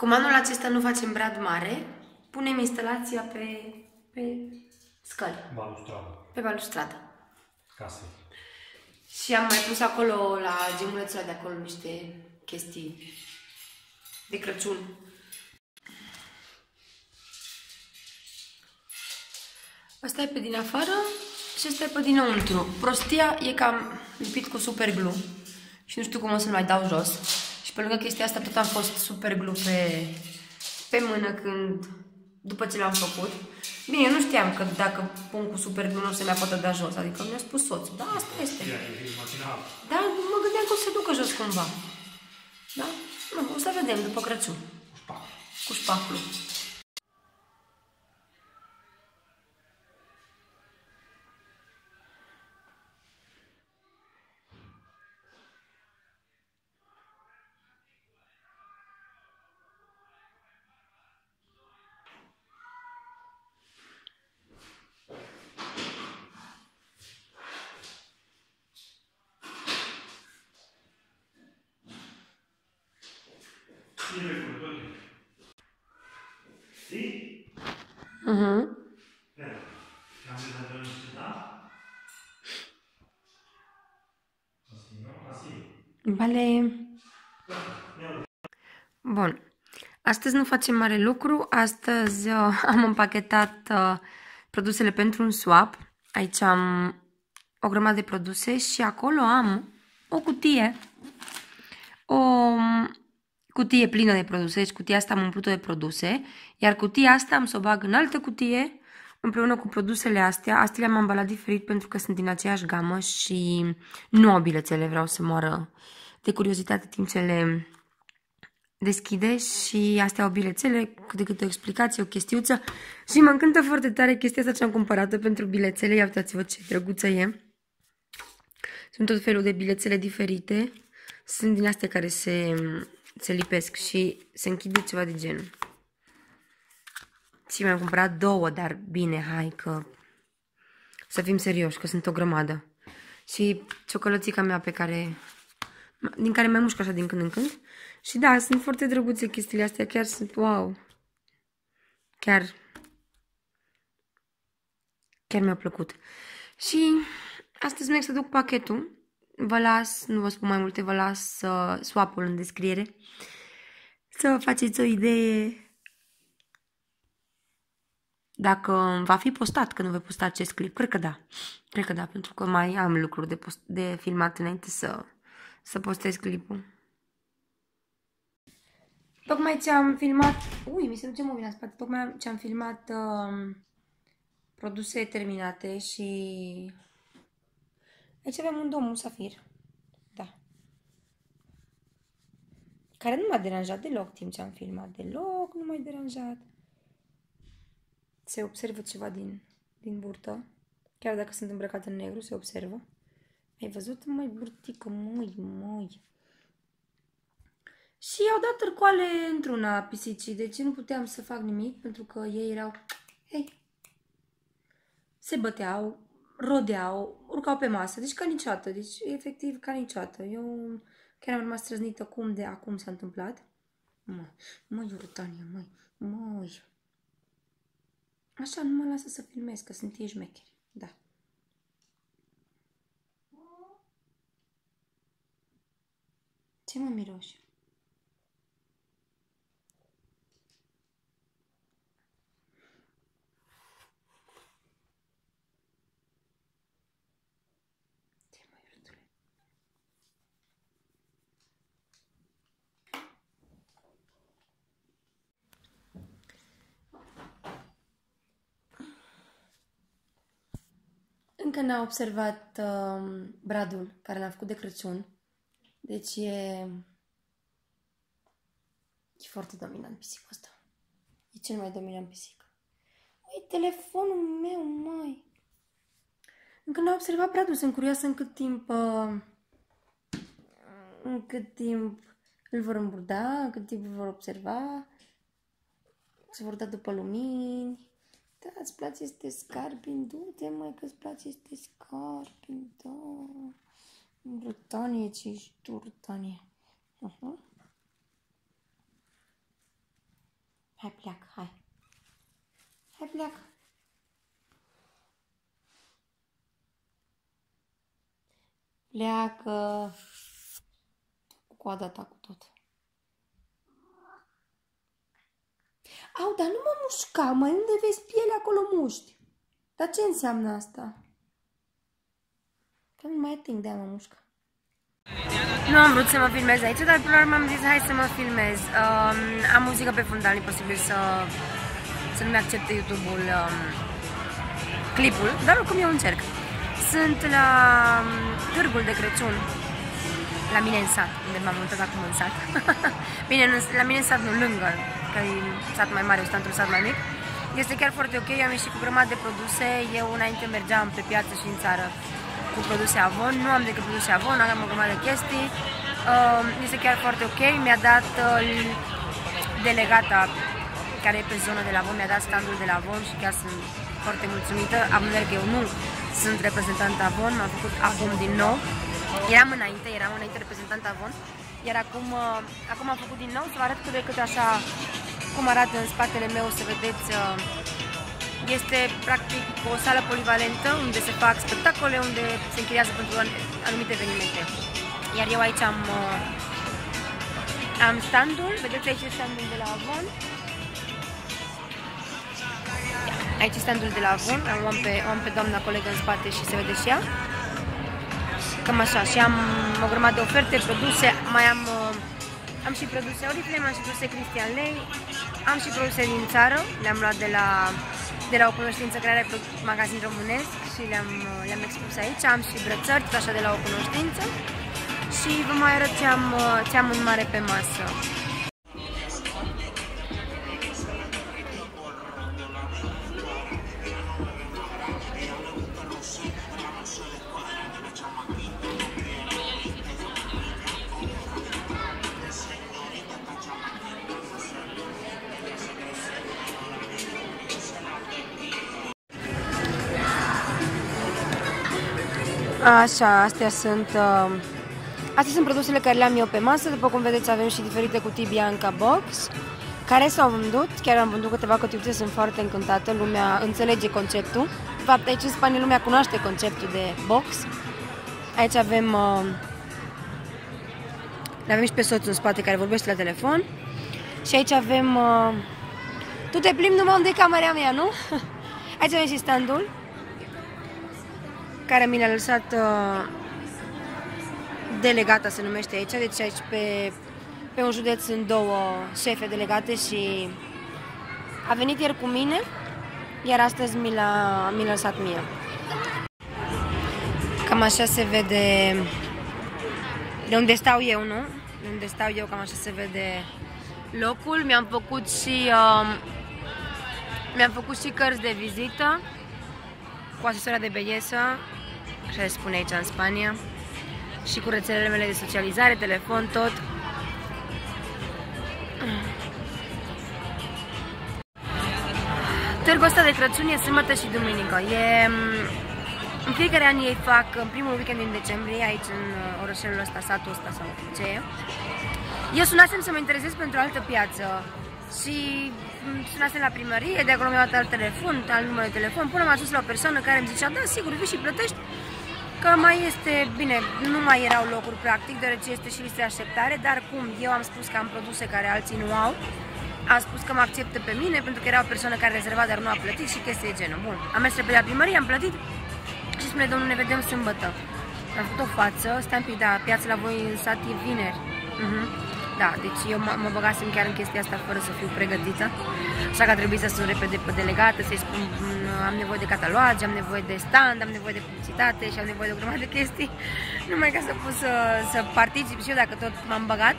Cum anul acesta nu facem brad mare, punem instalația pe, pe scări, Balustradă. pe balustradă. Casei. Și am mai pus acolo, la gemulețul de acolo, niște chestii de Crăciun. Asta e pe din afară și asta e pe dinăuntru. Prostia e că am lipit cu super glue și nu știu cum o să-l mai dau jos. Și pe lângă chestia asta tot am fost super glue pe, pe mână când, după ce l-am făcut. Bine, eu nu știam că dacă pun cu super glue nu o să mai poată da jos. Adică mi-a spus soțul, da, asta este. Ia, e matinal. Dar mă gândeam că o să se ducă jos cumva. Da? Nu, o să vedem după Crăciun. Pac. Cu șpacul. Cine e cu Știi? Mhm. Ia. Am zis să vedem ce da? Asi, nu? Asi. Vale. Bun. Astăzi nu facem mare lucru. Astăzi uh, am împachetat uh, produsele pentru un swap. Aici am o grămadă de produse și acolo am o cutie. O um, cutie plină de produse. Deci cutia asta am umplut-o de produse. Iar cutia asta am să o bag în altă cutie împreună cu produsele astea. Astea le-am ambalat diferit pentru că sunt din aceeași gamă și nu au bilețele. Vreau să moară de curiozitate timp ce le deschide și astea au bilețele, cât de câte o explicație, o chestiuță și mă încântă foarte tare chestia asta ce am cumpărat pentru bilețele. Ia uitați-vă ce drăguță e. Sunt tot felul de bilețele diferite. Sunt din astea care se, se lipesc și se închide ceva de genul. Și mi-am cumpărat două, dar bine, hai că să fim serioși, că sunt o grămadă. Și ciocolățica mea pe care din care mai mușc așa din când în când. Și da, sunt foarte drăguțe chestiile astea, chiar sunt wow. Chiar chiar mi-a plăcut. Și astăzi merg să duc pachetul. Vă las, nu vă spun mai multe, vă las uh, swap-ul în descriere. Să vă faceți o idee dacă va fi postat, că nu voi posta acest clip. Cred că da. Cred că da, pentru că mai am lucruri de, post, de filmat înainte să, să postez clipul. Tocmai ce am filmat... Ui, mi se duce mobila în spate. Tocmai ce am filmat uh, produse terminate și... Aici avem un domn, un safir. Da. Care nu m-a deranjat deloc timp ce am filmat. Deloc nu m-a deranjat. Se observă ceva din, din burtă. Chiar dacă sunt îmbrăcată în negru, se observă. Ai văzut? Mai burtică, măi, măi. Și au dat târcoale într-una pisicii, deci nu puteam să fac nimic, pentru că ei erau... Hei! Se băteau, rodeau, urcau pe masă, deci ca niciodată, deci efectiv ca niciodată. Eu chiar am rămas străznită cum de acum s-a întâmplat. Măi, măi, Urtania, măi, măi. Așa, nu mă lasă să filmez, că sunt ei șmecheri, da. Ce mă miroși? Ce mai urâtule? Încă n-a observat uh, bradul care l-am făcut de Crăciun. Deci e... E foarte dominant pisicul ăsta. E cel mai dominant pisic. Ui, telefonul meu, mai. Încă n-a observat bradul. Sunt curioasă în cât timp... Uh, în cât timp îl vor îmburda, în cât timp îl vor observa. Se vor da după lumini. Da, îți place este scarpin? Du-te, măi, că îți place este scarpin, da. Brutanie, ce ești tu, Brutanie. Uh-huh. Hai, pleacă, hai. Hai, pleacă. Pleacă. Cu coada ta cu tot. Au, dar nu mă mușca, mai unde vezi piele acolo muști? Dar ce înseamnă asta? Că nu mai ating de a mă mușca. Nu am vrut să mă filmez aici, dar până la urmă am zis hai să mă filmez. Um, am muzică pe fundal, e posibil să, să nu-mi accepte YouTube-ul um, clipul, dar oricum eu încerc. Sunt la um, târgul de Crăciun, la mine în sat, unde m-am mutat acum în sat. Bine, la mine în sat, nu lângă, că e sat mai mare, eu sunt într-un sat mai mic. Este chiar foarte ok, am ieșit cu grămadă de produse, eu înainte mergeam pe piață și în țară cu produse Avon, nu am decât produse Avon, am o grămadă de chestii, uh, este chiar foarte ok, mi-a dat uh, delegata care e pe zona de la Avon, mi-a dat standul de la Avon și chiar sunt foarte mulțumită, am că eu nu sunt reprezentant Avon, m-am făcut acum din nou, eram înainte, eram înainte reprezentant Avon, iar acum, uh, acum am făcut din nou să vă arăt cât de cât așa cum arată în spatele meu, să vedeți este practic o sală polivalentă unde se fac spectacole, unde se închiriază pentru anumite evenimente. Iar eu aici am, uh, am standul, vedeți aici standul de la Avon. Aici standul de la Avon, am, am, pe, am pe doamna colegă în spate și se vede și ea. Cam așa, și am o grămadă de oferte, produse, mai am, uh, am și produse Oriflame, am și produse Christian Ley, am și produse din țară, le-am luat de la de la o cunoștință care are magazin românesc și le-am le, -am, expus aici. Am și brățări, tot așa de la o cunoștință. Și vă mai arăt ce am, ce am în mare pe masă. Așa, astea sunt, uh, astea sunt produsele care le-am eu pe masă. După cum vedeți, avem și diferite cutii Bianca Box, care s-au vândut. Chiar am vândut câteva cutiuțe, sunt foarte încântată. Lumea înțelege conceptul. De fapt, aici în Spania lumea cunoaște conceptul de box. Aici avem, uh, le avem și pe soțul în spate care vorbește la telefon. Și aici avem, uh, tu te plimbi numai unde e camera mea, nu? Aici avem și standul care mi l-a lăsat uh, delegata, se numește aici. Deci aici pe, pe un județ sunt două șefe delegate și a venit ieri cu mine, iar astăzi mi l-a, mi l-a lăsat mie. Cam așa se vede de unde stau eu, nu? De unde stau eu, cam așa se vede locul. Mi-am făcut și uh, mi-am făcut și cărți de vizită cu asesoria de belleză așa se spune aici în Spania, și cu rețelele mele de socializare, telefon, tot. Târgul ăsta de Crăciun e sâmbătă și duminică. E, mm, în fiecare an ei fac, în primul weekend din decembrie, aici în uh, orășelul ăsta, satul ăsta sau ce e. Eu sunasem să mă interesez pentru o altă piață și mm, sunasem la primărie, de acolo mi-au dat alt telefon, alt număr de telefon, până am ajuns la o persoană care îmi zicea, da, sigur, vii și plătești că mai este, bine, nu mai erau locuri practic, deoarece este și listă de așteptare, dar cum eu am spus că am produse care alții nu au, a spus că mă acceptă pe mine pentru că era o persoană care rezerva, dar nu a plătit și chestii de genul. Bun, am mers pe la primărie, am plătit și spune, domnul, ne vedem sâmbătă. Am făcut o față, stai un pic, da, piața la voi în sat e vineri. Uh mhm. -huh. Da, deci eu mă, mă băgasem chiar în chestia asta fără să fiu pregătită. Așa că a trebuit să sun repede pe delegată, să-i spun am nevoie de cataloage, am nevoie de stand, am nevoie de publicitate și am nevoie de o grămadă de chestii. Numai ca să pot să, să particip și eu dacă tot m-am băgat.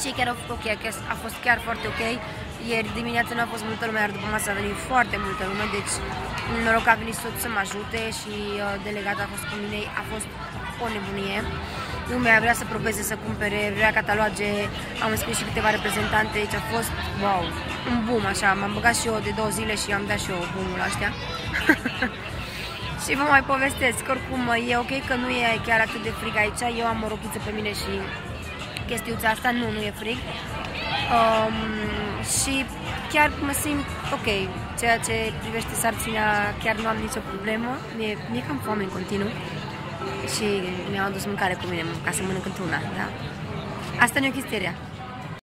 Și chiar ok, a fost chiar foarte ok. Ieri dimineața nu a fost multă lume, iar după masă a venit foarte multă lume, deci noroc că a venit tot să mă ajute și uh, delegata a fost cu mine, a fost o nebunie lumea vrea să probeze, să cumpere, vrea cataloage, am înscris și câteva reprezentante, deci a fost, wow, un boom așa, m-am băgat și eu de două zile și am dat și eu boomul ăștia. și vă mai povestesc, oricum e ok că nu e chiar atât de frig aici, eu am o rochiță pe mine și chestiuța asta, nu, nu e frig. Um, și chiar mă simt ok. Ceea ce privește sarcina, chiar nu am nicio problemă. Mi-e, mi-e cam foame în continuu și mi-am adus mâncare cu mine ca să mănânc într-una, da? Asta ne-o chestia